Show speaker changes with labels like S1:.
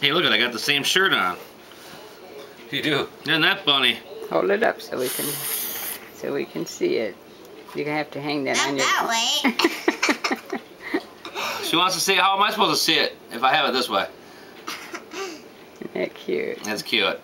S1: Hey, look at I got the same shirt on.
S2: You do.
S1: Isn't that funny?
S3: Hold it up so we can so we can see it. You're gonna have to hang that
S4: Not
S3: on
S4: that way.
S1: She wants to see how am I supposed to see it if I have it this way?
S3: Isn't that cute?
S1: That's cute.